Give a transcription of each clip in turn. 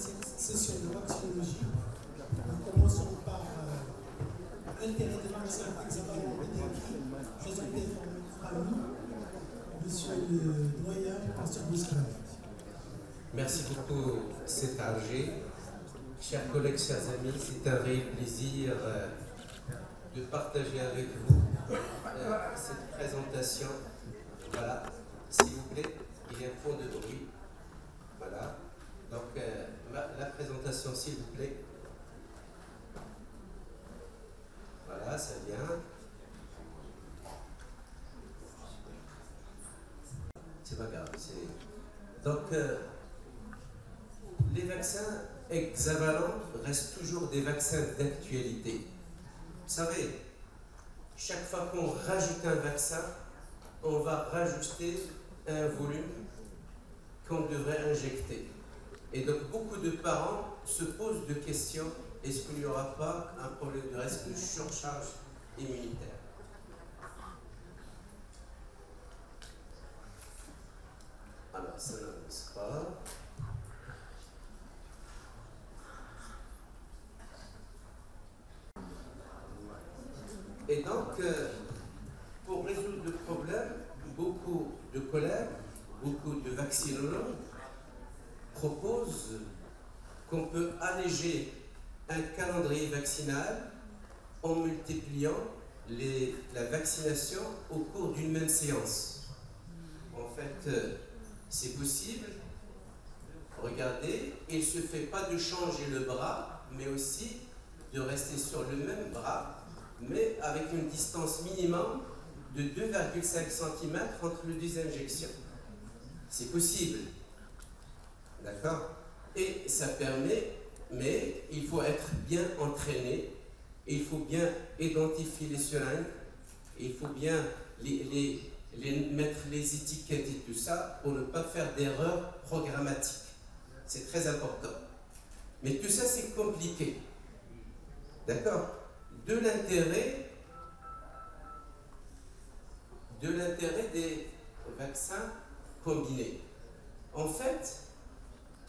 session de vaccinologie. Nous commençons par euh, l'intérêt des vaccins hexavalents pédiatriques, présenté par Monsieur le doyen, pasteur Bouscal. Merci beaucoup, c'est âgé. Chers collègues, chers amis, c'est un réel plaisir euh, de partager avec vous euh, cette présentation. Voilà, s'il vous plaît, il y a un fond de bruit. Voilà, donc euh, la présentation, s'il vous plaît. Voilà, ça vient. C'est pas grave. Donc, euh, les vaccins hexavalents restent toujours des vaccins d'actualité. Vous savez, chaque fois qu'on rajoute un vaccin, on va rajouter un volume qu'on devrait injecter. Et donc beaucoup de parents se posent de questions, est-ce qu'il n'y aura pas un problème de risque de surcharge immunitaire? Alors ça n'avance pas. Et donc, euh, pour résoudre le problème, beaucoup de collègues, beaucoup de vaccinologues proposent qu'on peut alléger un calendrier vaccinal en multipliant la vaccination au cours d'une même séance. En fait, euh, c'est possible. Regardez, il ne se fait pas de changer le bras, mais aussi de rester sur le même bras mais avec une distance minimum de 2,5 cm entre les deux injections. C'est possible. D'accord? Et ça permet, mais il faut être bien entraîné, il faut bien identifier les seringues, il faut bien les, mettre les étiquettes et tout ça pour ne pas faire d'erreurs programmatiques. C'est très important. Mais tout ça, c'est compliqué. D'accord? De l'intérêt de l'intérêt des vaccins combinés. En fait,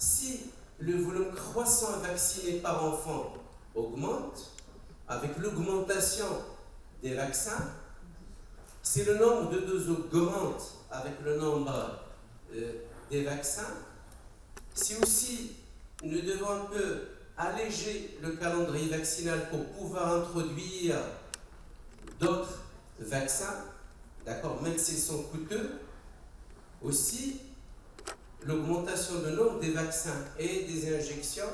si le volume croissant vacciné par enfant augmente, avec l'augmentation des vaccins, si le nombre de doses augmente avec le nombre euh, des vaccins, si aussi nous devons un peu alléger le calendrier vaccinal pour pouvoir introduire d'autres vaccins, d'accord, même s'ils sont coûteux, aussi l'augmentation du nombre des vaccins et des injections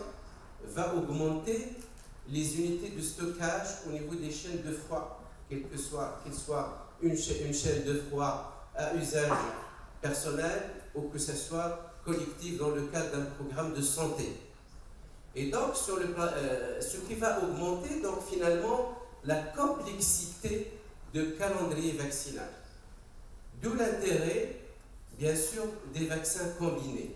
va augmenter les unités de stockage au niveau des chaînes de froid, quelle que soit, qu'il soit une, une chaîne de froid à usage personnel ou que ce soit collectif dans le cadre d'un programme de santé. Et donc, sur le, euh, ce qui va augmenter, donc finalement, la complexité de calendrier vaccinal. D'où l'intérêt, bien sûr, des vaccins combinés.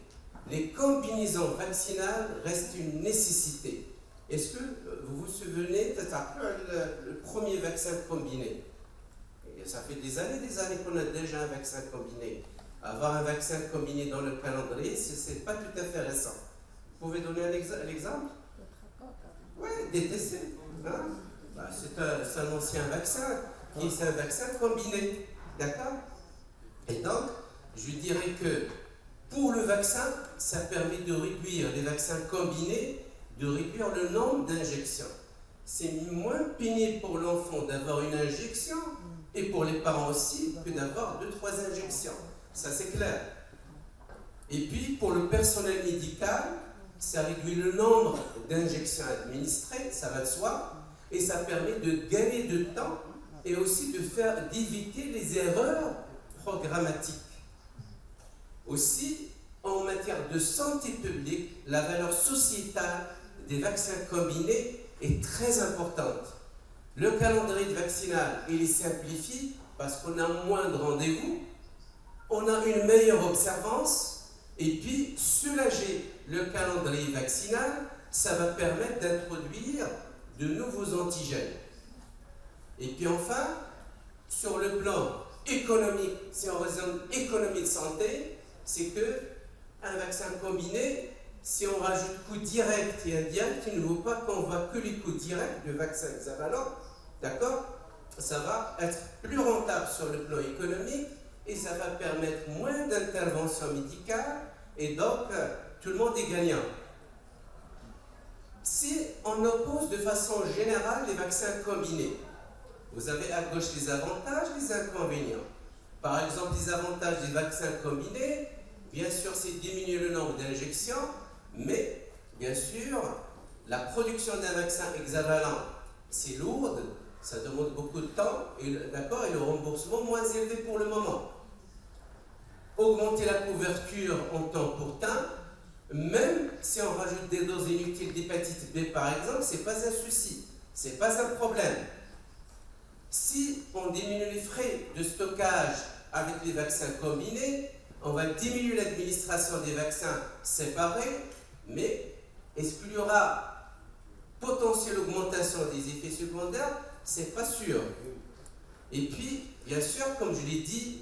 Les combinaisons vaccinales restent une nécessité. Est-ce que euh, vous vous souvenez, le, le premier vaccin combiné Et ça fait des années des années qu'on a déjà un vaccin combiné. Avoir un vaccin combiné dans le calendrier, ce n'est pas tout à fait récent. Vous pouvez donner un exemple Oui, DTC. c'est un, c'est un ancien vaccin, qui est un vaccin combiné. D'accord? Et donc, je dirais que pour le vaccin, ça permet de réduire les vaccins combinés, de réduire le nombre d'injections. C'est moins pénible pour l'enfant d'avoir une injection et pour les parents aussi que d'avoir deux, trois injections. Ça, c'est clair. Et puis, pour le personnel médical, ça réduit le nombre d'injections administrées, ça va de soi, et ça permet de gagner de temps et aussi de faire d'éviter les erreurs programmatiques. Aussi, en matière de santé publique, la valeur sociétale des vaccins combinés est très importante. Le calendrier vaccinal, il est simplifié parce qu'on a moins de rendez-vous, on a une meilleure observance, et puis soulager le calendrier vaccinal, ça va permettre d'introduire de nouveaux antigènes. Et puis enfin, sur le plan économique, si on raisonne économie de santé, c'est que un vaccin combiné si on rajoute coût direct et indirect, il ne vaut pas qu'on voit que les coûts directs de vaccin hexavalent, d'accord? Ça va être plus rentable sur le plan économique et ça va permettre moins d'interventions médicales et donc tout le monde est gagnant. Si on oppose de façon générale les vaccins combinés, vous avez à gauche les avantages, les inconvénients. Par exemple, les avantages des vaccins combinés, bien sûr, c'est diminuer le nombre d'injections, mais bien sûr, la production d'un vaccin hexavalent, c'est lourde, ça demande beaucoup de temps, et le remboursement moins élevé pour le moment. Augmenter la couverture en temps pour temps, même si on rajoute des doses inutiles d'hépatite B par exemple, ce n'est pas un souci, ce n'est pas un problème. Si on diminue les frais de stockage avec les vaccins combinés, on va diminuer l'administration des vaccins séparés, mais est-ce qu'il y aura potentielle augmentation des effets secondaires? C'est pas sûr. Et puis, bien sûr, comme je l'ai dit,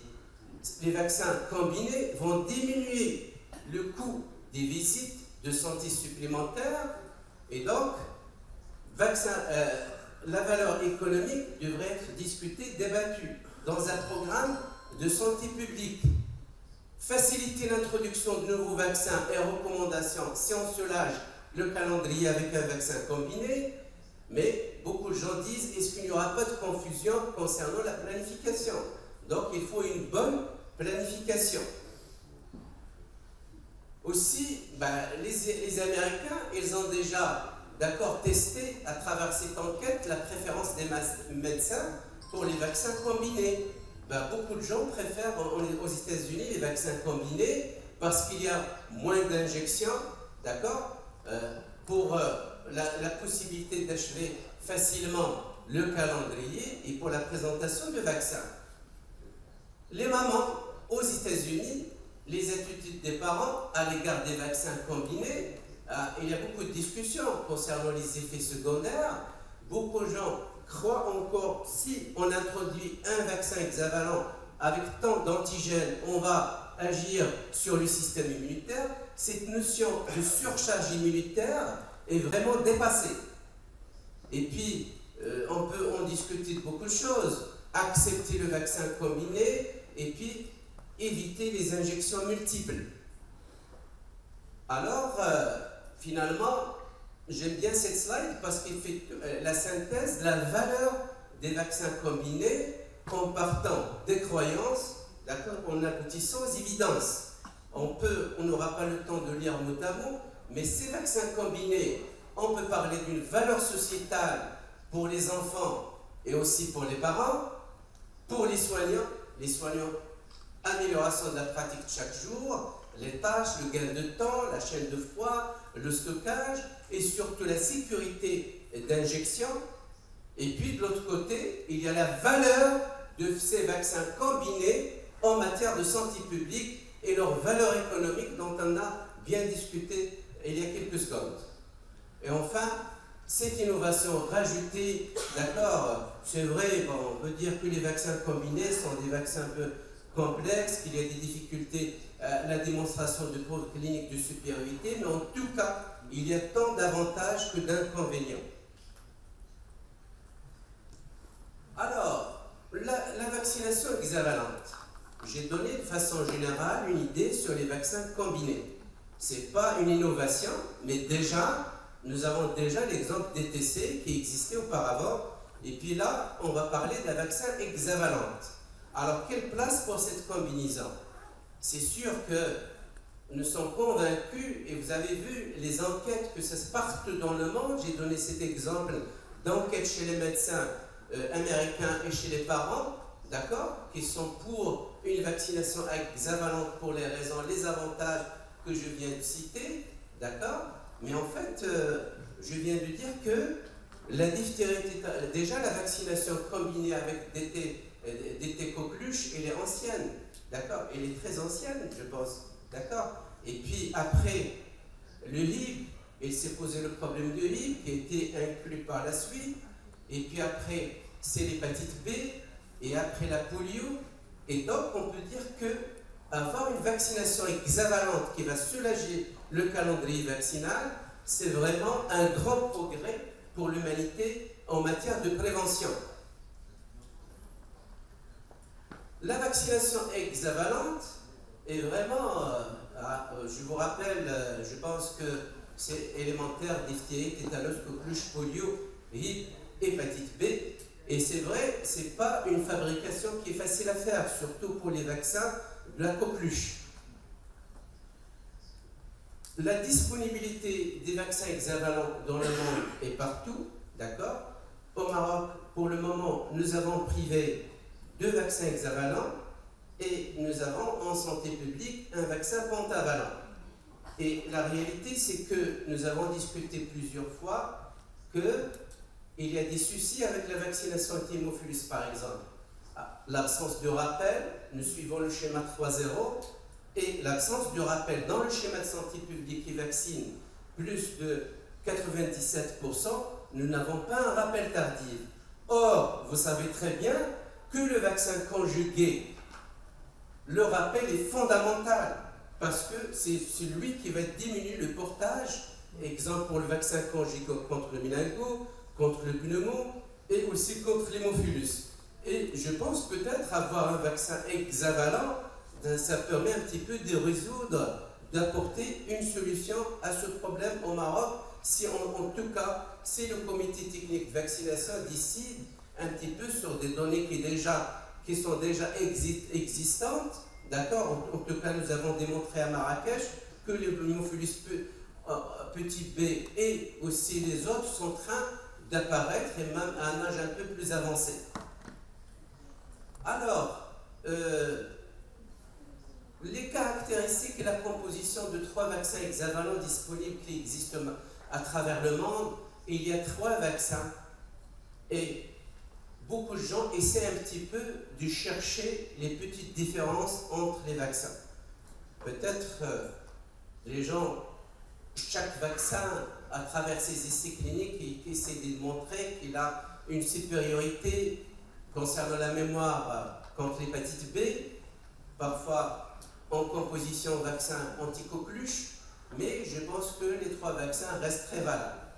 les vaccins combinés vont diminuer le coût des visites de santé supplémentaires et donc vaccin, euh, la valeur économique devrait être discutée, débattue dans un programme de santé publique. Faciliter l'introduction de nouveaux vaccins et recommandations si on se lâche le calendrier avec un vaccin combiné, mais beaucoup de gens disent est-ce qu'il n'y aura pas de confusion concernant la planification? Donc il faut une bonne planification. Aussi, ben, les, les Américains, ils ont déjà d'accord, tester à travers cette enquête la préférence des médecins pour les vaccins combinés. Ben, beaucoup de gens préfèrent aux États-Unis les vaccins combinés parce qu'il y a moins d'injections, d'accord, euh, pour euh, la, possibilité d'achever facilement le calendrier et pour la présentation de vaccins. Les mamans aux États-Unis, les attitudes des parents à l'égard des vaccins combinés il y a beaucoup de discussions concernant les effets secondaires. Beaucoup de gens croient encore si on introduit un vaccin hexavalent avec tant d'antigènes, on va agir sur le système immunitaire. Cette notion de surcharge immunitaire est vraiment dépassée. Et puis, euh, on peut en discuter de beaucoup de choses. Accepter le vaccin combiné et puis éviter les injections multiples. Alors, euh, finalement, j'aime bien cette slide parce qu'il fait euh, la synthèse de la valeur des vaccins combinés en partant des croyances, d'accord, en aboutissant aux évidences. On peut, on n'aura pas le temps de lire notamment, mais ces vaccins combinés, on peut parler d'une valeur sociétale pour les enfants et aussi pour les parents, pour les soignants, les soignants, amélioration de la pratique chaque jour, les tâches, le gain de temps, la chaîne de froid, le stockage et surtout la sécurité d'injection. Et puis de l'autre côté, il y a la valeur de ces vaccins combinés en matière de santé publique et leur valeur économique dont on a bien discuté il y a quelques secondes. Et enfin, cette innovation rajoutée, d'accord, c'est vrai, on peut dire que les vaccins combinés sont des vaccins un peu complexes, qu'il y a des difficultés euh, la démonstration de preuves cliniques de supériorité, mais en tout cas, il y a tant d'avantages que d'inconvénients. Alors, la, vaccination hexavalente. J'ai donné de façon générale une idée sur les vaccins combinés. Ce n'est pas une innovation, mais déjà, nous avons déjà l'exemple DTC qui existait auparavant. Et puis là, on va parler d'un vaccin hexavalente. Alors, quelle place pour cette combinaison? C'est sûr que nous sommes convaincus, et vous avez vu les enquêtes que ça se partout dans le monde, j'ai donné cet exemple d'enquête chez les médecins euh, américains et chez les parents, d'accord, qui sont pour une vaccination hexavalente pour les raisons, les avantages que je viens de citer, d'accord, mais en fait, euh, je viens de dire que la diphtérie, déjà la vaccination combinée avec DT, euh, DT coqueluche, elle est ancienne. D'accord Elle est très ancienne, je pense. D'accord Et puis après, le livre, il s'est posé le problème de livre qui a été inclus par la suite. Et puis après, c'est l'hépatite B. Et après la polio. Et donc, on peut dire que avoir une vaccination hexavalente qui va soulager le calendrier vaccinal, c'est vraiment un grand progrès pour l'humanité en matière de prévention. La vaccination hexavalente est vraiment, euh, ah, euh, je vous rappelle, euh, je pense que c'est élémentaire, diphtérie, tétanos, coqueluche, polio, hépatite B. Et c'est vrai, c'est pas une fabrication qui est facile à faire, surtout pour les vaccins de la coqueluche. La disponibilité des vaccins hexavalents dans le monde est partout, d'accord? Au Maroc, pour le moment, nous avons privé deux vaccins hexavalents et nous avons en santé publique un vaccin pentavalent. Et la réalité, c'est que nous avons discuté plusieurs fois qu'il y a des soucis avec la vaccination anti-hémophilus, par exemple. Ah, l'absence de rappel, nous suivons le schéma 3.0, et l'absence de rappel dans le schéma de santé publique qui vaccine plus de 97%, nous n'avons pas un rappel tardif. Or, vous savez très bien que le vaccin conjugué, le rappel est fondamental parce que c'est celui qui va diminuer le portage. Exemple pour le vaccin conjugué contre le meningo, contre le pneumo et aussi contre l'hémophilus. Et je pense peut-être avoir un vaccin hexavalent, ça permet un petit peu de résoudre, d'apporter une solution à ce problème au Maroc, si en, en tout cas, si le comité technique de vaccination décide un petit peu sur des données qui, sont déjà existantes. D'accord? En, tout cas, nous avons démontré à Marrakech que l'hémophilus euh, petit b et aussi les autres sont en train d'apparaître et même à un âge un peu plus avancé. Alors, euh, les caractéristiques et la composition de trois vaccins hexavalents disponibles qui existent à travers le monde, il y a trois vaccins. Et beaucoup de gens essaient un petit peu de chercher les petites différences entre les vaccins. Peut-être euh, les gens, chaque vaccin, à travers ses essais cliniques, il essaie de montrer qu'il a une supériorité concernant la mémoire euh, contre l'hépatite B, parfois en composition vaccin anti-coqueluche, mais je pense que les trois vaccins restent très valables.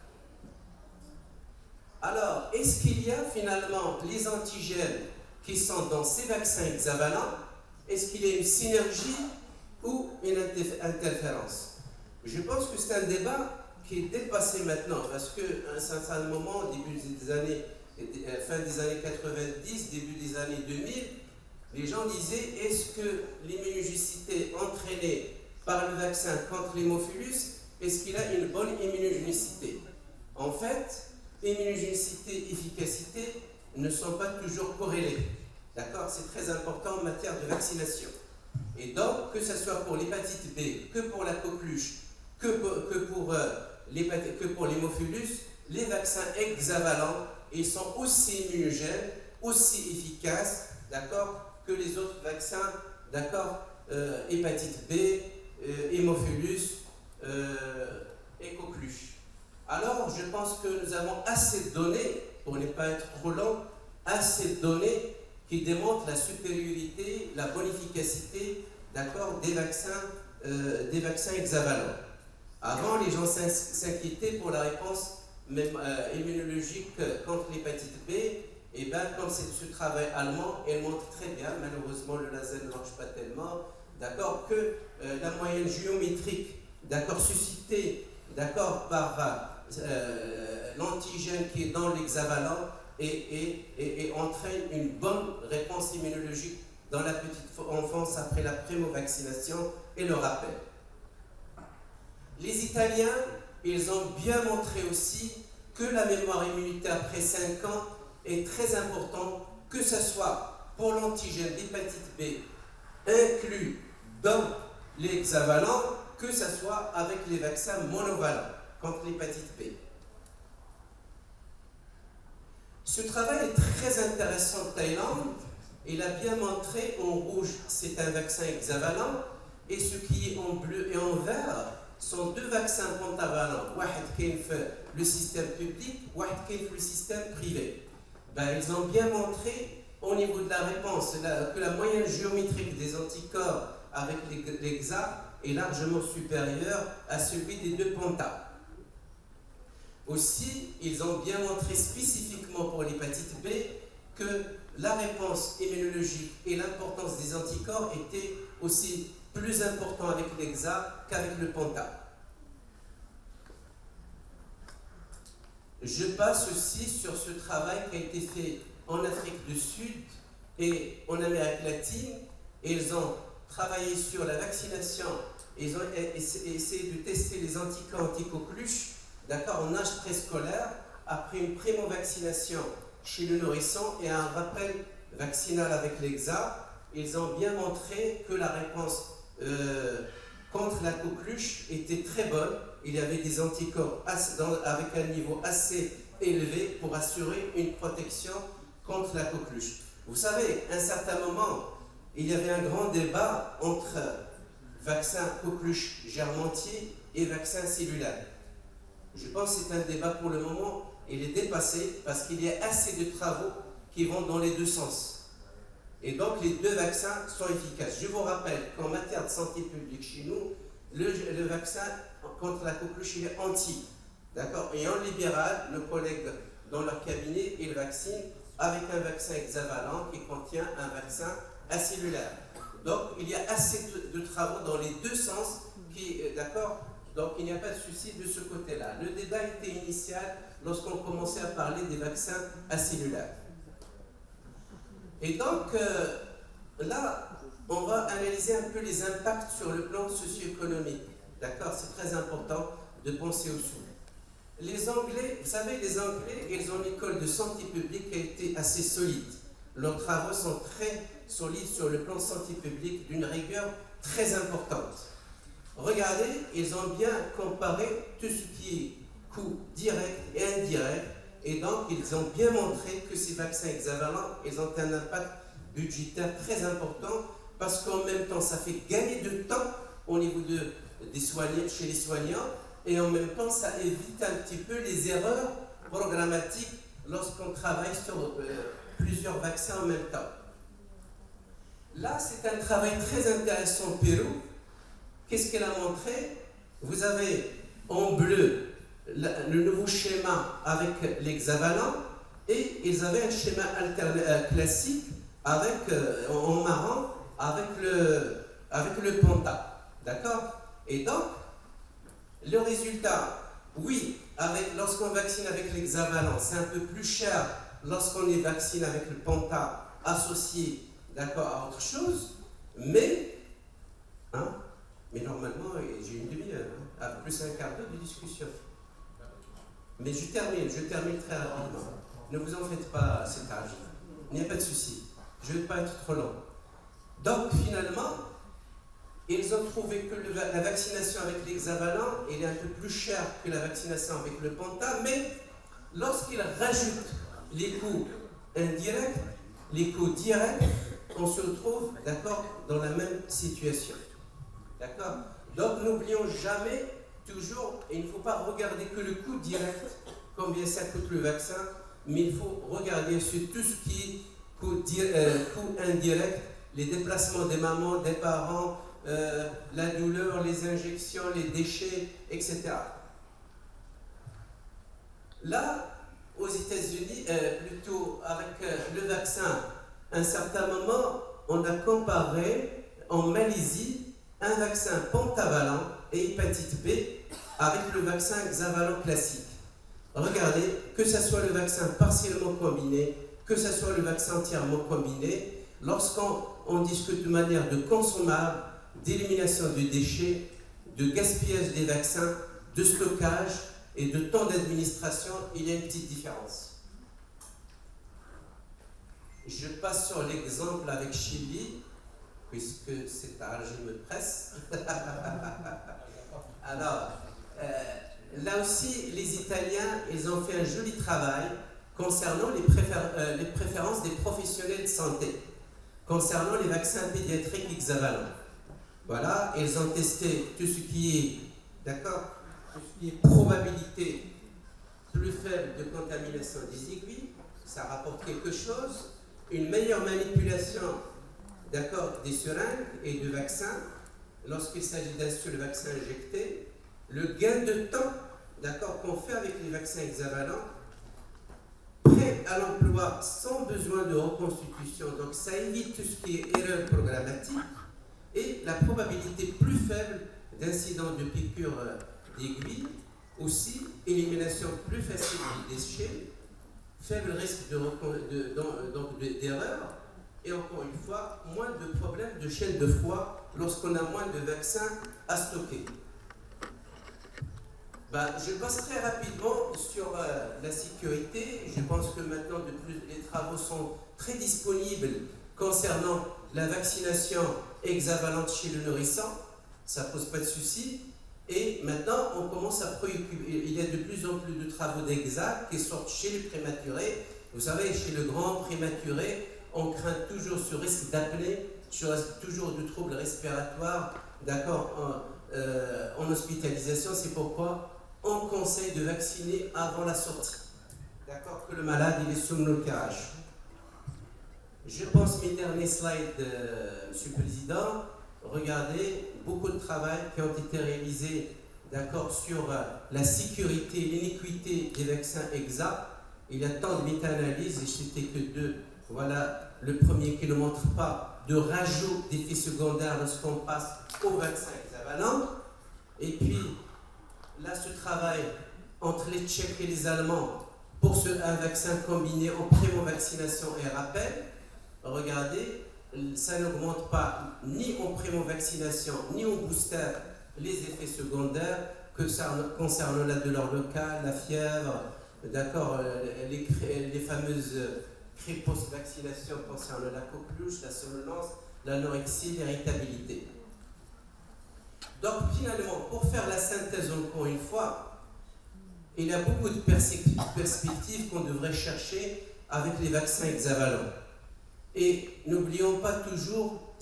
Alors, est-ce qu'il y a finalement les antigènes qui sont dans ces vaccins hexavalents Est-ce qu'il y a une synergie ou une interférence? Je pense que c'est un débat qui est dépassé maintenant parce qu'à un certain moment, début des années, euh, fin des années 90, début des années 2000, les gens disaient est-ce que l'immunogénicité entraînée par le vaccin contre l'hémophilus, est-ce qu'il a une bonne immunogénicité? En fait, immunogénicité, efficacité ne sont pas toujours corrélées. D'accord? C'est très important en matière de vaccination. Et donc, que ce soit pour l'hépatite B, que pour la coqueluche, que pour, euh, l'hémophilus, les vaccins hexavalents, ils sont aussi immunogènes, aussi efficaces, d'accord, que les autres vaccins, d'accord, euh, hépatite B, euh, hémophilus et coqueluche. Alors, je pense que nous avons assez de données, pour ne pas être trop long, assez de données qui démontrent la supériorité, la bonne efficacité des vaccins, euh, des vaccins hexavalents. Avant, les gens s'inquiétaient pour la réponse même, euh, immunologique contre l'hépatite B. Et bien, comme c'est ce travail allemand, elle montre très bien, malheureusement le laser ne marche pas tellement, d'accord, que euh, la moyenne géométrique, d'accord, suscitée, d'accord, par euh, l'antigène qui est dans l'hexavalent et, entraîne une bonne réponse immunologique dans la petite enfance après la primo-vaccination et le rappel. Les Italiens, ils ont bien montré aussi que la mémoire immunitaire après 5 ans est très importante, que ce soit pour l'antigène d'hépatite B inclus dans l'hexavalent, que ce soit avec les vaccins monovalents contre l'hépatite B. Ce travail est très intéressant en Thaïlande. Il a bien montré en rouge, c'est un vaccin hexavalent, et ce qui est en bleu et en vert sont deux vaccins pentavalents. le système public, le système privé. Ben, ils ont bien montré au niveau de la réponse que la moyenne géométrique des anticorps avec l'hexa est largement supérieur à celui des deux Panta. Aussi, ils ont bien montré spécifiquement pour l'hépatite B que la réponse immunologique et l'importance des anticorps étaient aussi plus importants avec l'EXA qu'avec le Panta. Je passe aussi sur ce travail qui a été fait en Afrique du Sud et en Amérique latine. ils ont travaillé sur la vaccination. Ils ont essayé de tester les anticorps anticoqueluches d'accord, en âge préscolaire après une primo-vaccination chez le nourrisson et un rappel vaccinal avec l'EXA. Ils ont bien montré que la réponse euh, contre la coqueluche était très bonne il y avait des anticorps avec un niveau assez élevé pour assurer une protection contre la coqueluche. Vous savez, à un certain moment, il y avait un grand débat entre vaccin coqueluche germantier et vaccin cellulaire. Je pense que c'est un débat pour le moment, il est dépassé parce qu'il y a assez de travaux qui vont dans les deux sens. Et donc les deux vaccins sont efficaces. Je vous rappelle qu'en matière de santé publique chez nous, le, vaccin contre la coqueluche, est anti. D'accord? Et en libéral, nos collègues dans leur cabinet, ils vaccinent avec un vaccin hexavalent qui contient un vaccin acellulaire. Donc, il y a assez de, travaux dans les deux sens qui, euh, d'accord? Donc, il n'y a pas de souci de ce côté-là. Le débat était initial lorsqu'on commençait à parler des vaccins acellulaires. Et donc, euh, là, on va analyser un peu les impacts sur le plan socio-économique. D'accord? C'est très important de penser au sous. Les Anglais, vous savez, les Anglais, ils ont une école de santé publique qui a été assez solide. Leurs travaux sont très solides sur le plan santé publique, d'une rigueur très importante. Regardez, ils ont bien comparé tout ce qui est coût direct et indirect, et donc ils ont bien montré que ces vaccins hexavalents, ils ont un impact budgétaire très important parce qu'en même temps, ça fait gagner de temps au niveau de, des soignants, chez les soignants, et en même temps, ça évite un petit peu les erreurs programmatiques lorsqu'on travaille sur euh, plusieurs vaccins en même temps. Là, c'est un travail très intéressant au Pérou. Qu'est-ce qu'elle a montré? Vous avez en bleu le nouveau schéma avec l'hexavalent et ils avaient un schéma euh, classique avec, euh, en marron avec le, avec le Panta. D'accord? Et donc, le résultat, oui, lorsqu'on vaccine avec l'hexavalent, c'est un peu plus cher lorsqu'on est vacciné avec le Panta associé à autre chose, mais, hein, mais normalement, j'ai une demi-heure, hein, plus un quart d'heure de discussion. Mais je termine, je termine très rapidement. Ne vous en faites pas cet âge. Il n'y a pas de souci. Je ne vais pas être trop long. Donc finalement, ils ont trouvé que la vaccination avec l'hexavalent est un peu plus chère que la vaccination avec le panta, mais lorsqu'ils rajoutent les coûts indirects, les coûts directs, on se retrouve, d'accord, dans la même situation. D'accord? Donc n'oublions jamais, toujours, et il ne faut pas regarder que le coût direct, combien ça coûte le vaccin, mais il faut regarder sur tout ce qui est coût, euh, coût indirect les déplacements des mamans, des parents, euh, la douleur, les injections, les déchets, etc. Là, aux États-Unis, euh, plutôt avec le vaccin, à un certain moment, on a comparé en Malaisie un vaccin pentavalent et hépatite B avec le vaccin hexavalent classique. Regardez, que ce soit le vaccin partiellement combiné, que ce soit le vaccin entièrement combiné, lorsqu'on on discute de manière de consommable, d'élimination de déchets, de gaspillage des vaccins, de stockage et de temps d'administration, il y a une petite différence. Je passe sur l'exemple avec Chili, puisque c'est un régime de presse. Alors, là aussi, les Italiens, ils ont fait un joli travail concernant les, euh, les préférences des professionnels de santé concernant les vaccins pédiatriques hexavalents. Voilà, ils ont testé tout ce qui est, d'accord, tout ce qui est probabilité plus faible de contamination des aiguilles, ça rapporte quelque chose, une meilleure manipulation, d'accord, des seringues et de vaccins, lorsqu'il s'agit d'un seul vaccin injecté, le gain de temps d'accord, qu'on fait avec les vaccins hexavalents, prêt à l'emploi sans besoin de reconstitution. Donc ça évite tout ce qui est erreur programmatique et la probabilité plus faible d'incident de piqûre euh, d'aiguille, aussi élimination plus facile des déchets, faible risque d'erreur et encore une fois, moins de problèmes de chaîne de froid lorsqu'on a moins de vaccins à stocker. Ben, je passe très rapidement sur euh, la sécurité. Je pense que maintenant, de plus, les travaux sont très disponibles concernant la vaccination hexavalente chez le nourrisson. Ça ne pose pas de souci. Et maintenant, on commence à préoccuper. Il y a de plus en plus de travaux d'exact qui sortent chez les prématurés. Vous savez, chez le grand prématuré, on craint toujours ce risque d'apnée, toujours de troubles respiratoires, d'accord, en, euh, en hospitalisation. C'est pourquoi on conseille de vacciner avant la sortie. D'accord Que le malade, il est sous le. Je pense mes derniers slides, euh, Monsieur le Président. Regardez, beaucoup de travail qui ont été réalisés d'accord, sur euh, la sécurité, l'iniquité des vaccins exacts. Il y a tant de méta-analyses, et c'était que deux. Voilà le premier qui ne montre pas de rajout d'effets secondaires lorsqu'on passe au vaccin hexavalent. Et puis, là, ce travail entre les Tchèques et les Allemands pour ce, un vaccin combiné en primo-vaccination et rappel, regardez, ça n'augmente pas ni en primo-vaccination ni en booster les effets secondaires que ça concerne la douleur locale, la fièvre, d'accord, les, fameuses crées post-vaccination concernant la coqueluche, la somnolence, l'anorexie, l'irritabilité. Donc finalement, pour faire la synthèse encore une fois, il y a beaucoup de perspectives qu'on devrait chercher avec les vaccins hexavalents. Et n'oublions pas toujours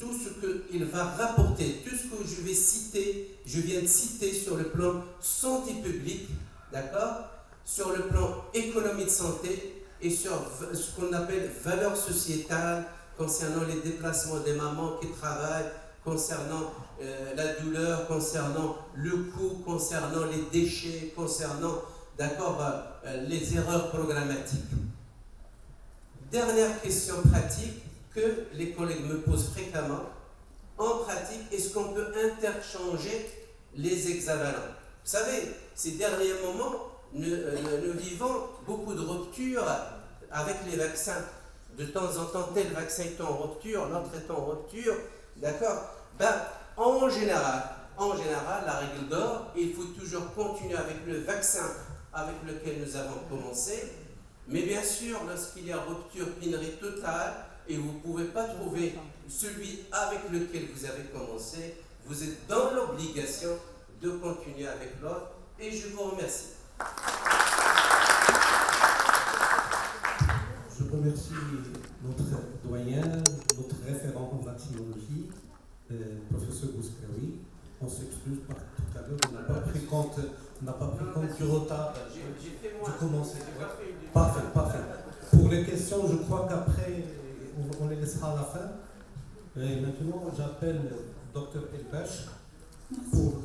tout ce qu'il va rapporter, tout ce que je vais citer, je viens de citer sur le plan santé publique, d'accord? Sur le plan économie de santé et sur ce qu'on appelle valeur sociétale concernant les déplacements des mamans qui travaillent, concernant euh, la douleur, concernant le coût, concernant les déchets, concernant d'accord, euh, les erreurs programmatiques. Dernière question pratique que les collègues me posent fréquemment. En pratique, est-ce qu'on peut interchanger les hexavalents? Vous savez, ces derniers moments, nous, euh, nous, vivons beaucoup de ruptures avec les vaccins. De temps en temps, tel vaccin est en rupture, l'autre est en rupture, d'accord? Ben, en général, en général, la règle d'or, il faut toujours continuer avec le vaccin avec lequel nous avons commencé. Mais bien sûr, lorsqu'il y a rupture, pénurie totale, et vous ne pouvez pas trouver celui avec lequel vous avez commencé, vous êtes dans l'obligation de continuer avec l'autre. Et je vous remercie. Je remercie notre doyen, notre référent en vaccinologie, euh, professeur Bouscaoui. On s'excuse tout à l'heure, on n'a pas pris compte, on n'a pas pris compte du retard de commencer. Parfait, parfait. Pour les questions, je crois qu'après, on, les laissera à la fin. Et maintenant, j'appelle Dr Elbech pour,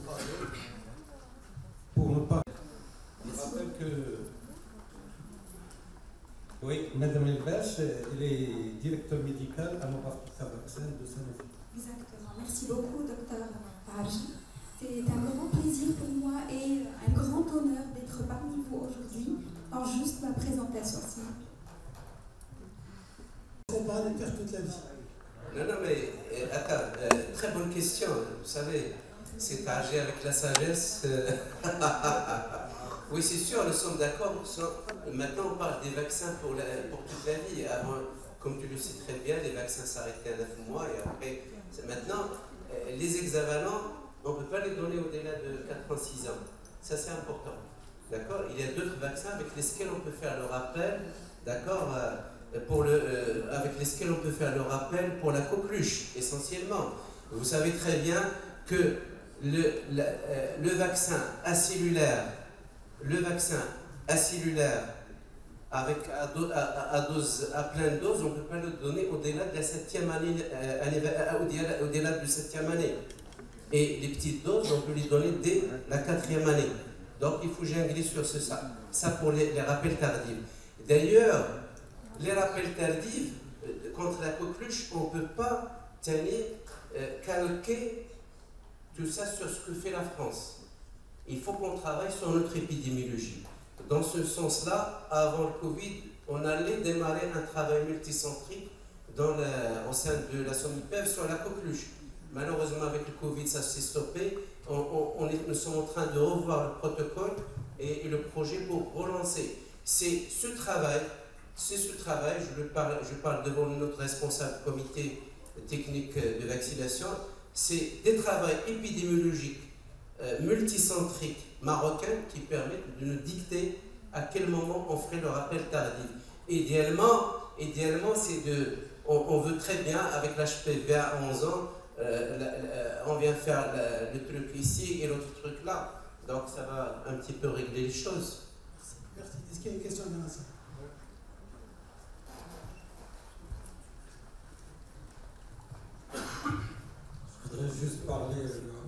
pour nous parler. Je rappelle que oui, Madame Elbech, elle est directeur médical à Nova Vaccin de Sanofi. Exactement. Merci beaucoup, docteur Haji. C'est un grand plaisir pour moi et un grand honneur d'être parmi vous aujourd'hui en juste ma présentation. C'est pas de faire toute la vie. Non, non, mais euh, attends, euh, très bonne question. Vous savez, c'est âgé avec la sagesse. Euh, oui, c'est sûr, nous sommes d'accord. Maintenant, on parle des vaccins pour, pour toute la vie. Avant, comme tu le sais très bien, les vaccins s'arrêtaient à 9 mois et après Maintenant, euh, les hexavalents, on ne peut pas les donner au-delà de 86 ans. Ça, c'est important. D'accord? Il y a d'autres vaccins avec lesquels on peut faire le rappel, d'accord? Euh, pour euh, Avec lesquels on peut faire le rappel pour la coqueluche, essentiellement. Vous savez très bien que le, le vaccin acellulaire, le vaccin acellulaire avec à, pleine dose, on ne peut pas le donner au-delà de la septième année, euh, euh, au-delà de septième année. Et les petites doses, on peut les donner dès la quatrième année. Donc il faut jongler sur ce, ça. Ça pour les, rappels tardifs. D'ailleurs, les rappels tardifs euh, contre la coqueluche, on ne peut pas tenir, euh, calquer tout ça sur ce que fait la France. Il faut qu'on travaille sur notre épidémiologie. Dans ce sens-là, avant le Covid, on allait démarrer un travail multicentrique dans au sein de la SOMIPEV sur la coqueluche. Malheureusement, avec le Covid, ça s'est stoppé. On, est, nous sommes en train de revoir le protocole et, le projet pour relancer. C'est ce travail, c'est ce travail, je, le parle, je parle devant notre responsable comité technique de vaccination, c'est des travaux épidémiologiques euh, multicentriques marocains qui permettent de nous dicter à quel moment on ferait le rappel tardif. Idéalement, idéalement c'est de, on, veut très bien avec l'HPV à 11 ans, euh, on vient faire le truc ici et l'autre truc là. Donc ça va un petit peu régler les choses. Merci. Est-ce qu'il y a une question de salle Je voudrais juste parler, euh,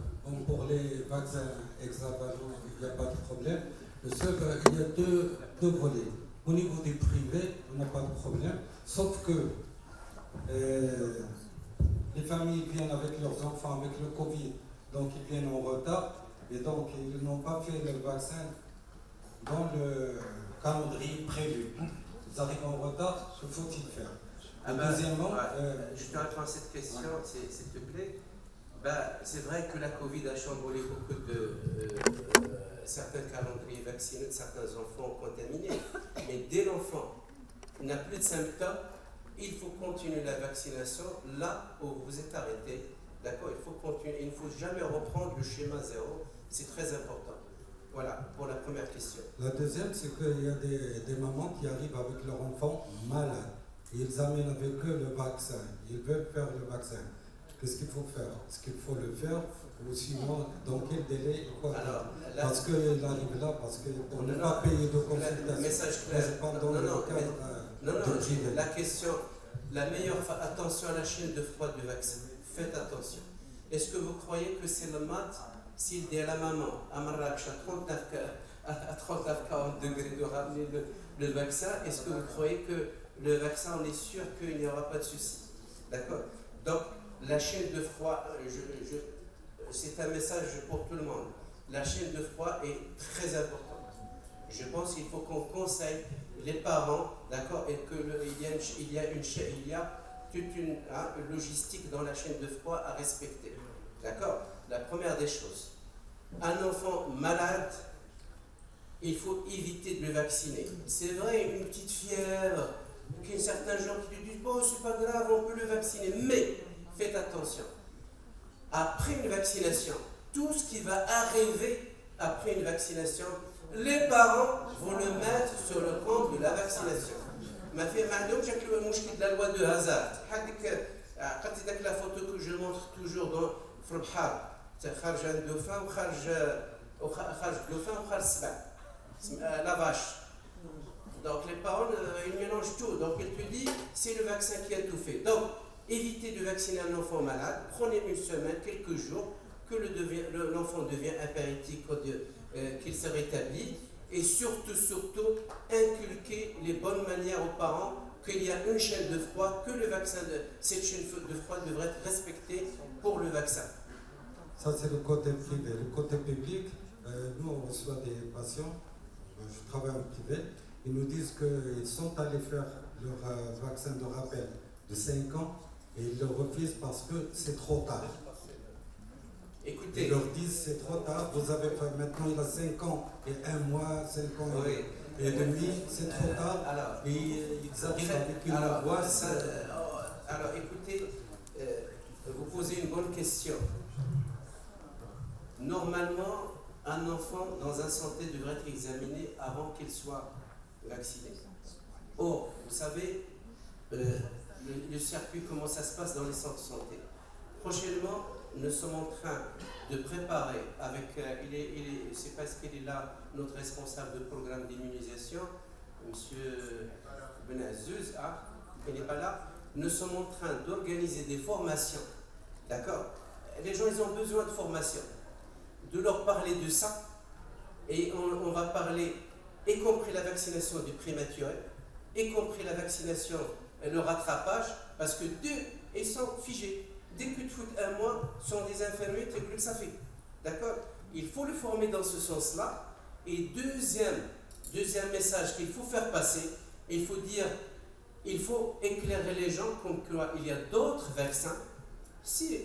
vaccins hexavalents, il n'y a pas de problème. Le seul, euh, il y a deux, deux volets. Au niveau des privés, on n'a pas de problème, sauf que euh, les familles viennent avec leurs enfants avec le Covid, donc ils viennent en retard, et donc ils n'ont pas fait le vaccin dans le calendrier prévu. Ils arrivent en retard, que faut-il faire? Ah ben, Deuxièmement, euh, je te réponds à cette question, s'il te plaît. Ben, c'est vrai que la Covid a chamboulé beaucoup de euh, certains calendriers vaccinés, certains enfants contaminés. Mais dès l'enfant n'a plus de symptômes, il faut continuer la vaccination là où vous êtes arrêté. D'accord Il faut continuer. Il ne faut jamais reprendre le schéma zéro. C'est très important. Voilà pour la première question. La deuxième, c'est qu'il y a des, des, mamans qui arrivent avec leur enfant malade. Ils amènent avec eux le vaccin. Ils veulent faire le vaccin. Qu'est-ce qu'il faut faire Est-ce qu'il faut le faire ou sinon dans quel délai Alors, Parce qu'il arrive là, parce qu'on ne pas payer de consultation. Message clair. Pendant non, non, cadre, non, non, la question, la meilleure attention à la chaîne de froid du vaccin. Faites attention. Est-ce que vous croyez que c'est le mat? S'il dit à la maman, à Marrakech, à 39-40 degrés de ramener le, vaccin, est-ce que vous croyez que le vaccin, on est sûr qu'il n'y aura pas de souci D'accord? Donc, la chaîne de froid, c'est un message pour tout le monde. La chaîne de froid est très importante. Je pense qu'il faut qu'on conseille les parents, d'accord, et qu'il y, a il y a une il y a toute hein, une, logistique dans la chaîne de froid à respecter. D'accord? La première des choses. Un enfant malade, il faut éviter de le vacciner. C'est vrai, une petite fièvre, qu'il y a certains gens qui lui disent Bon, c'est pas grave, on peut le vacciner. Mais faites attention. Après une vaccination, tout ce qui va arriver après une vaccination, les parents vont le mettre sur le compte de la vaccination. Ma fille m'a dit que le de la loi de hasard. Quand la photo que je montre toujours dans Frobhar, c'est Kharj dauphin ou Kharj dauphin ou Kharj la vache. Donc les parents, euh, ils mélangent tout. Donc il te dit, c'est le vaccin qui a tout fait. Donc, évitez de vacciner un enfant malade. Prenez une semaine, quelques jours, que l'enfant le devient impératif euh, qu'il se rétablit et surtout, surtout, inculquer les bonnes manières aux parents qu'il y a une chaîne de froid, que le vaccin cette chaîne de froid devrait être respectée pour le vaccin. Ça, c'est le côté privé. Le côté public, euh, nous, on reçoit des patients, je travaille en privé, ils nous disent qu'ils sont allés faire leur euh, vaccin de rappel de 5 ans et ils le refusent parce que c'est trop tard. Écoutez. Ils leur disent c'est trop tard, vous avez fait maintenant il a 5 ans et un mois, 5 ans et demi, c'est trop tard. Alors, et ils arrivent avec une angoisse. Euh, alors écoutez, euh, vous posez une bonne question. Normalement, un enfant dans un santé devrait être examiné avant qu'il soit vacciné. Or, vous savez, euh, le, circuit, comment ça se passe dans les centres de santé. Prochainement, nous sommes en train de préparer avec, euh, il est, il c'est parce qu'il est là, notre responsable de programme d'immunisation, M. Benazuz, ah, il n'est pas là. Nous sommes en train d'organiser des formations, d'accord? Les gens, ils ont besoin de formation. De leur parler de ça. Et on, va parler, y compris la vaccination du prématuré, y compris la vaccination le rattrapage, parce que deux, ils sont figés. Dès que tu fous un mois, sont des infirmiers, tu que ça fait. D'accord? Il faut le former dans ce sens-là. Et deuxième, deuxième message qu'il faut faire passer, il faut dire, il faut éclairer les gens comme quoi il y a d'autres vaccins. S'ils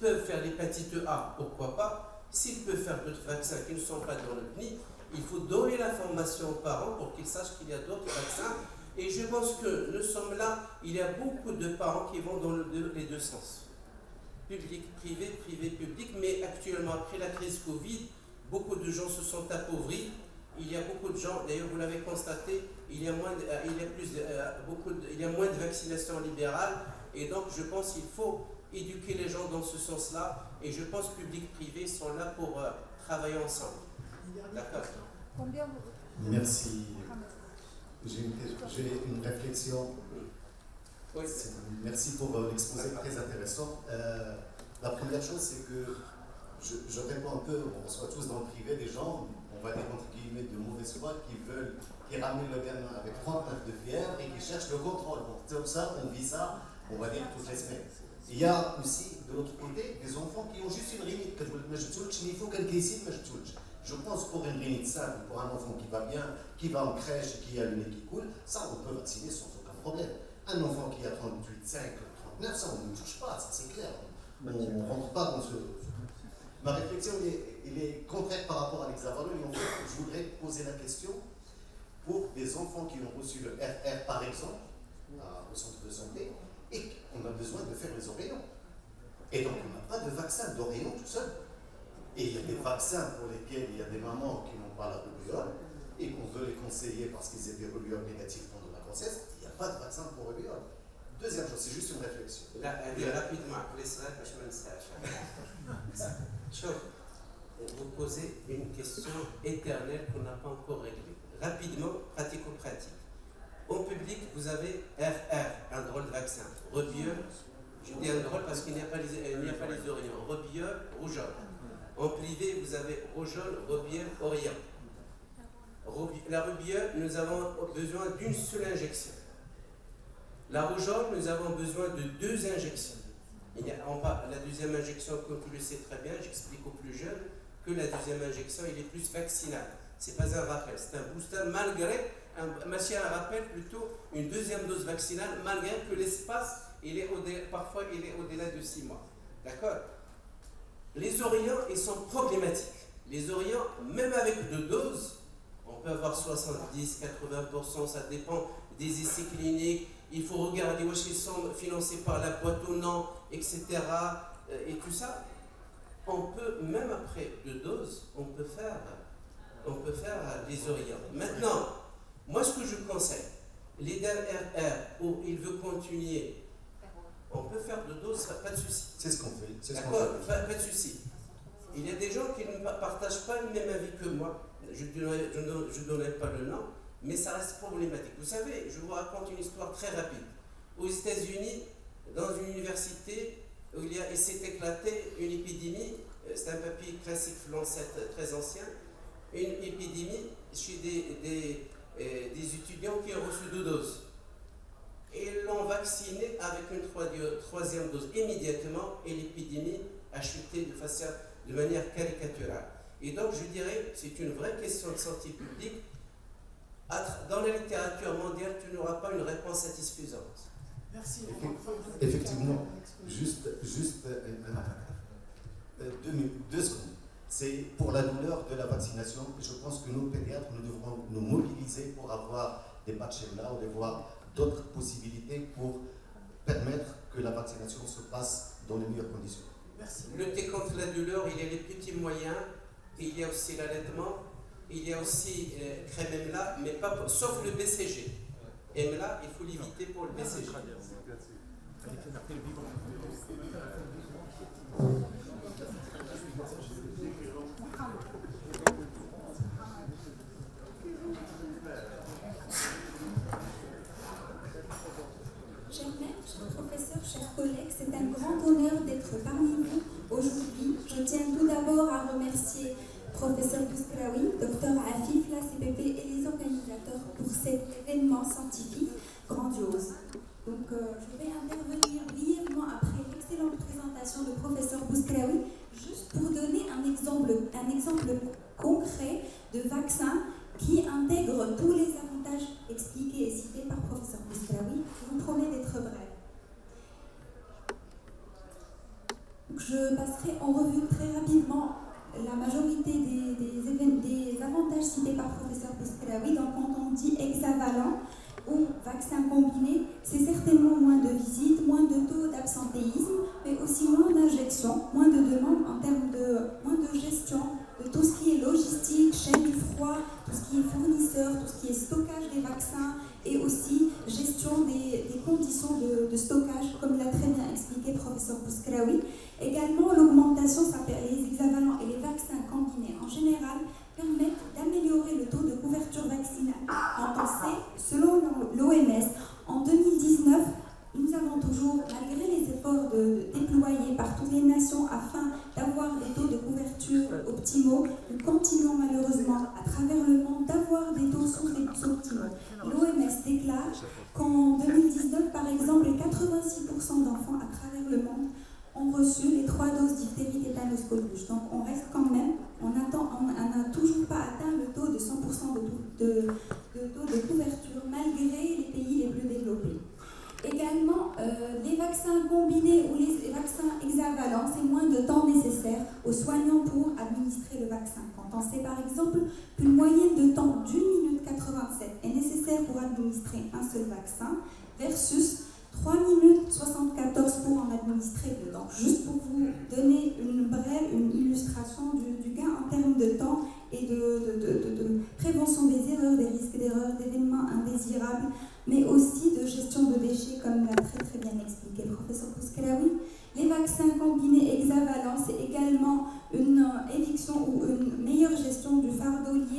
peuvent faire l'hépatite A, pourquoi pas? S'ils peuvent faire d'autres vaccins qui ne sont pas dans le PNI, il faut donner l'information aux parents pour qu'ils sachent qu'il y a d'autres vaccins. Et je pense que nous sommes là, il y a beaucoup de parents qui vont dans les deux sens. Public, privé, privé, public. Mais actuellement, après la crise Covid, beaucoup de gens se sont appauvris. Il y a beaucoup de gens, d'ailleurs vous l'avez constaté, il y a moins de, euh, il y a plus euh, beaucoup il y a moins de vaccination libérale. Et donc je pense qu'il faut éduquer les gens dans ce sens-là. Et je pense que public-privé sont là pour euh, travailler ensemble. D'accord Merci. J'ai une, une, réflexion. Merci pour l'exposé très intéressant. la première chose, c'est que je, réponds un peu, on reçoit tous dans le privé des gens, on va dire entre guillemets de mauvaise foi, qui veulent, qui ramènent le gamin avec 39 de fièvre et qui cherchent le contrôle. Bon, comme ça, on vit ça, on va dire toutes les semaines. Il y a aussi, de l'autre côté, des enfants qui ont juste une rhinite. Je pense pour une rhinite simple, pour un enfant qui va bien, qui va en crèche qui a le nez qui coule, ça on peut vacciner sans aucun problème. Un enfant qui a 38, 5, 39, ça on ne touche pas, ça c'est clair. On ne rentre pas dans ce, Ma réflexion est, est contraire par rapport à l'hexavalon et en fait, je voudrais poser la question pour des enfants qui ont reçu le RR par exemple au centre de santé et qu'on a besoin de faire les oreillons. Et donc on n'a pas de vaccin d'oreillons tout seul. Et il y a des vaccins pour lesquels il y a des mamans qui n'ont pas la rubéole et qu'on veut les conseiller parce qu'ils étaient rubéole négatifs pendant la grossesse. Il n'y a pas de vaccin pour rubéole. Deuxième chose, c'est juste une réflexion. Là, rapidement, laisse je me vous posez une question éternelle qu'on n'a pas encore réglée. Rapidement, pratico-pratique. Au public, vous avez RR, un drôle de vaccin. Rebieux, je dis un drôle parce qu'il n'y a pas les, il n'y a pas les rougeole. En privé, vous avez rougeole, rebieux, orient. La rebieux, nous avons besoin d'une seule injection. La rougeole, nous avons besoin de deux injections. La deuxième injection, comme tu le sais très bien, j'explique aux plus jeunes que la deuxième injection, il est plus vaccinal. Ce n'est pas un rappel, c'est un booster malgré, un à rappel plutôt une deuxième dose vaccinale, malgré que l'espace, parfois, il est au-delà de six mois. D'accord? Les orients, ils sont problématiques. Les orients, même avec deux doses, on peut avoir 70, 80%, ça dépend des essais cliniques, il faut regarder où ils sont financés par la boîte ou non, etc. Euh, et tout ça, on peut, même après deux doses, on peut faire, on peut faire des orients. Maintenant, moi ce que je conseille, les RR, où il veut continuer, on peut faire deux doses, pas de souci. C'est ce qu'on fait. D'accord, pas, pas, de souci. Il y a des gens qui ne partagent pas le même avis que moi. Je ne donnerai pas le nom, mais ça reste problématique. Vous savez, je vous raconte une histoire très rapide. Aux États-Unis, dans une université, où il, il s'est éclaté une épidémie, euh, c'est un papier classique Lancet très ancien, une épidémie chez des, des, euh, des étudiants qui ont reçu deux doses. Et ils l'ont vacciné avec une troisième dose immédiatement et l'épidémie a chuté de, façon, de manière caricaturale. Et donc je dirais, c'est une vraie question de santé publique dans la littérature mondiale, tu n'auras pas une réponse satisfaisante. Merci. Effectivement, juste, juste euh, euh, deux, secondes. C'est pour la douleur de la vaccination. Je pense que nous, pédiatres, nous devrons nous mobiliser pour avoir des là ou avoir d'autres possibilités pour permettre que la vaccination se passe dans les meilleures conditions. Merci. Lutter contre la douleur, il y a les petits moyens, il y a aussi l'allaitement, il y a aussi euh, crème EMLA, mais pas sauf le BCG. EMLA, il faut l'éviter pour le BCG. Germaine, remercier professeur Bouskraoui, docteur Afif, la CPP et les organisateurs pour cet événement scientifique grandiose. Donc euh, je vais intervenir brièvement après l'excellente présentation de professeur Bouskraoui, juste pour donner un exemple, un exemple concret de vaccin qui intègre tous les avantages expliqués et cités par professeur Bouskraoui. Je vous promets d'être bref. Je passerai en revue très rapidement la majorité des, avantages cités par professeur Bouslaoui. Donc quand on dit hexavalent, ou vaccin combiné, c'est certainement moins de visites, moins de taux d'absentéisme, mais aussi moins d'injections, moins de demandes en termes de moins de gestion de tout ce qui est logistique, chaîne du froid, tout ce qui est fournisseur, tout ce qui est stockage des vaccins et aussi gestion des, conditions de, stockage, comme l'a très bien expliqué professeur Bouskraoui. Également, l'augmentation, ça les hexavalents et les vaccins combinés en général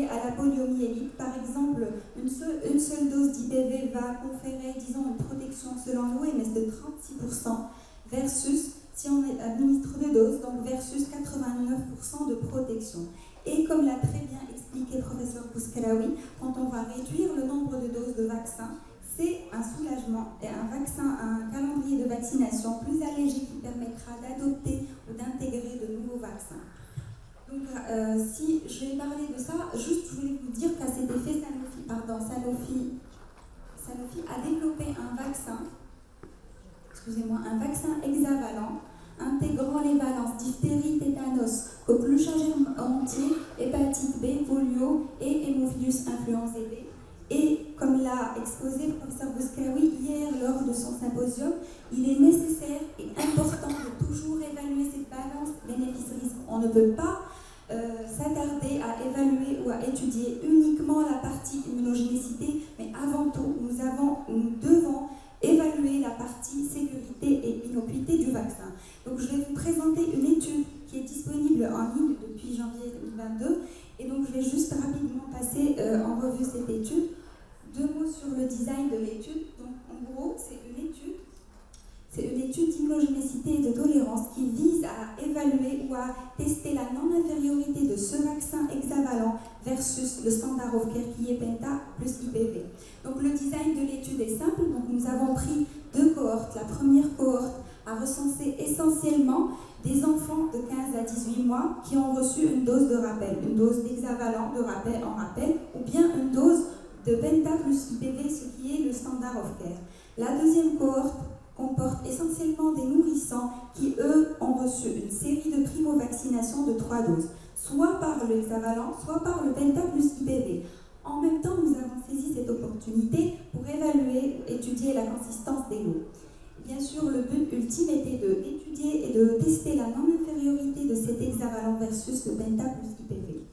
à la poliomyélite. Par exemple, une seule, dose d'IPV va conférer, disons, une protection selon l'OMS de 36% versus si on administre deux doses, donc versus 89% de protection. Et comme l'a très bien expliqué professeur Pouskalaoui, quand on va réduire le nombre de doses de vaccins, c'est un soulagement et un vaccin, un calendrier de vaccination plus allégé qui permettra d'adopter ou d'intégrer de nouveaux vaccins. Donc, euh, si je vais parler de ça, juste je voulais vous dire qu'à cet effet, Sanofi, pardon, Sanofi, Sanofi a développé un vaccin, excusez-moi, un vaccin hexavalent intégrant les valences diphtérie, tétanos, coqueluche entier, hépatite B, polio et hémophilus influenzae B et comme l'a exposé le professeur Bouskaoui hier lors de son symposium, il est nécessaire et important de toujours évaluer cette balance bénéfice-risque. On ne peut pas euh, s'attarder à évaluer ou à étudier uniquement la partie immunogénicité, mais avant tout, nous, avons, nous devons évaluer la partie sécurité et innocuité du vaccin. Donc je vais vous présenter une étude qui est disponible en ligne depuis janvier 2022 et donc je vais juste rapidement passer euh, en revue cette étude. Deux mots sur le design de l'étude. Donc, en gros, c'est une étude, évaluer ou à tester la non-infériorité de ce vaccin hexavalent versus le standard of care qui est Penta plus IPV. Donc, le design de l'étude est simple. Donc, nous avons pris deux cohortes. La première cohorte a recensé essentiellement des enfants de 15 à 18 mois qui ont reçu une dose de rappel, une dose d'hexavalent de rappel en rappel, ou bien une dose de Penta plus IPV, ce qui est le standard of care. La deuxième cohorte comporte essentiellement des nourrissants qui, eux, ont reçu une série de primo-vaccinations de trois doses, soit par le hexavalent, soit par le Penta plus IPV. En même temps, nous avons saisi cette opportunité pour évaluer, étudier la consistance des lots. Bien sûr, le but ultime était d'étudier et de tester la non-infériorité de cet hexavalent versus le Penta plus IPV.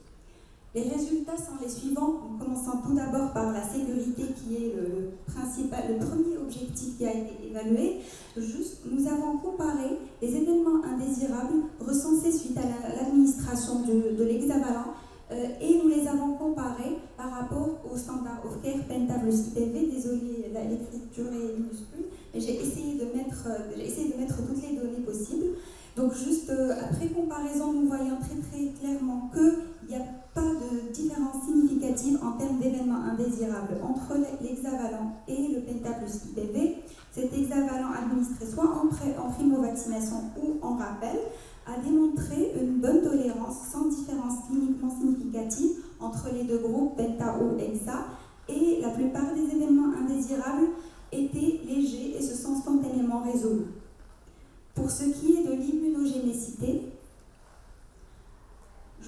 Les résultats sont les suivants, en commençant tout d'abord par la sécurité qui est le, principal, le premier objectif qui a été évalué. Juste, nous avons comparé les événements indésirables recensés suite à l'administration de, l'hexavalent euh, et nous les avons comparés par rapport au standard of care Pentablus IPV. Désolé, l'écriture est minuscule, mais j'ai essayé, de mettre, euh, essayé de mettre toutes les données possibles. Donc juste euh, après comparaison, nous voyons très très clairement qu'il y a d'événements indésirables entre l'hexavalent et le pentaplus IPV. Cet hexavalent administré soit en, en primo-vaccination ou en rappel a démontré une bonne tolérance sans différence cliniquement significative entre les deux groupes, Penta ou Exa, et la plupart des événements indésirables étaient légers et se sont spontanément résolus. Pour ce qui est de l'immunogénécité,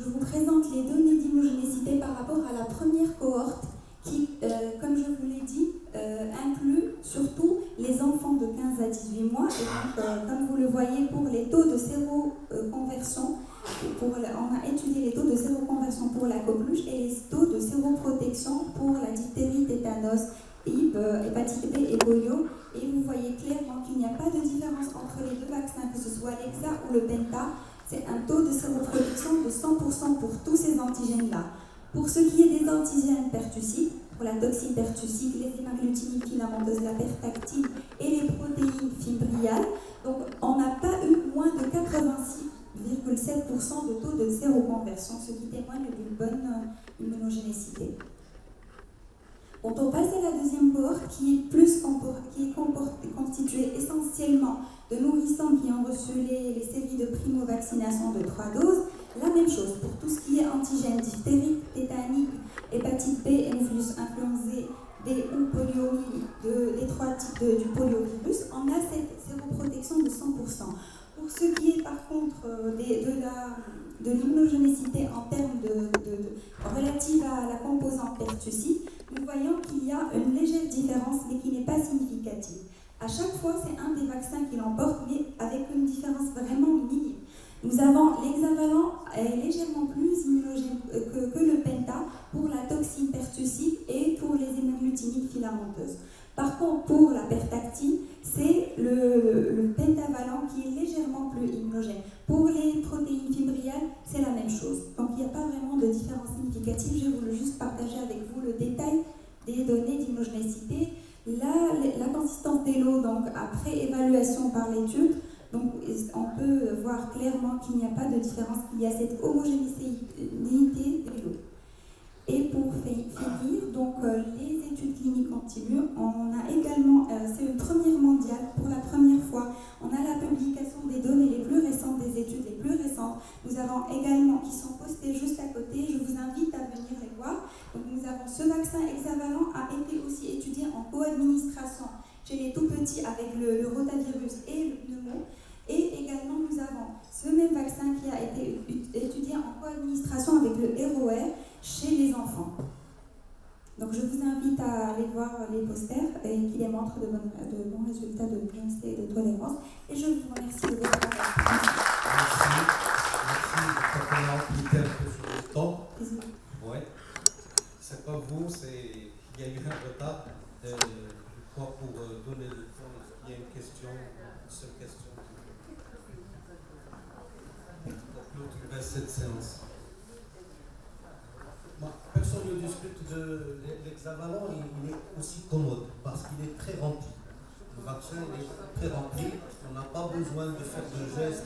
je vous présente les données d'immunogénécité par rapport à la première cohorte qui, euh, comme je vous l'ai dit, euh, inclut surtout les enfants de 15 à 18 mois. Et donc, euh, comme vous le voyez, pour les taux de séroconversion, pour on a étudié les taux de séroconversion pour la coqueluche et les taux de séroprotection pour la diphtérie, tétanos, HIB, hépatite B et polio. Et vous voyez clairement qu'il n'y a pas de différence entre les deux vaccins, que ce soit l'EXA ou le Penta. C'est un taux de séroprotection de 100% pour tous ces antigènes-là. Pour ce qui est des antigènes pertussiques, pour la toxine les hémagglutinides filamenteuses, la pertactine et les protéines fimbriales, donc on n'a pas eu moins de 86,7% de taux de séroconversion, ce qui témoigne d'une bonne euh, on passe à la deuxième cohorte, qui est, plus, qui est constituée essentiellement de nourrissons qui ont reçu les, séries de primo-vaccination de trois doses, la même chose pour tout ce qui est antigène diphtérique, tétanique, hépatite B, influenzae, B ou poliomyélite, de, les trois types du poliovirus, on a cette séroprotection de 100%. Pour ce qui est par contre euh, de, la, en termes de, relative à la composante pertussive, nous voyons qu'il y a une légère différence mais qui n'est pas significative. À chaque fois, c'est un des vaccins qui l'emporte, mais avec une différence vraiment minime. Nous avons l'hexavalent légèrement plus immunogène que, le penta pour la toxine pertussive et pour les hémagglutinides filamenteuses. Par contre, pour la pertactine, c'est le, le, pentavalent qui est légèrement plus immunogène. Pour les protéines fibriales, c'est la même chose. Donc il n'y a pas vraiment de différence significative. Je voulais juste partager avec vous le détail des données d'immunogénécité. La, la consistance des lots, donc après évaluation par l'étude, on peut voir clairement qu'il n'y a pas de différence, qu'il y a cette homogénéité des lots. Et pour finir, donc euh, les études cliniques continuent. On a également, euh, c'est une première mondiale, pour la première fois, on a la publication des données les plus récentes, des études les plus récentes. Nous avons également, qui sont postées juste à côté, je vous invite à venir les voir. Donc nous avons ce vaccin hexavalent a été aussi étudié en co-administration chez les tout petits avec le, le rotavirus et le pneumo. Et également, nous avons ce même vaccin qui a été étudié en co-administration avec le ROR chez les enfants. Donc, je vous invite à aller voir les posters de, bons résultats de bienséance et de tolérance. Et je vous remercie de votre attention. Merci. Merci. sur le temps. Oui. C'est pas vous, c'est. Il y a eu un retard. Euh, je crois pour euh, donner le temps, il y a une question, une seule question. cette séance Discute de l'hexavalent, il, est aussi commode parce qu'il est très rempli. Le vaccin est très rempli, on n'a pas besoin de faire de gestes.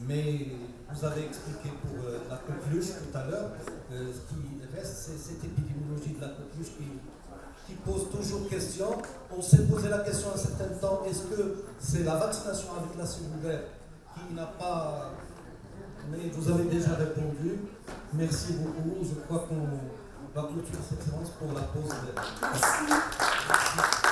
Mais vous avez expliqué pour euh, la coqueluche tout à l'heure, euh, ce qui reste, c'est cette épidémiologie de la coqueluche qui, pose toujours question. On s'est posé la question un certain temps, est-ce que c'est la vaccination avec la cellulaire qui n'a pas mais vous avez déjà répondu. Merci beaucoup. Je crois qu'on va clôturer cette séance pour la pause. Merci. Merci.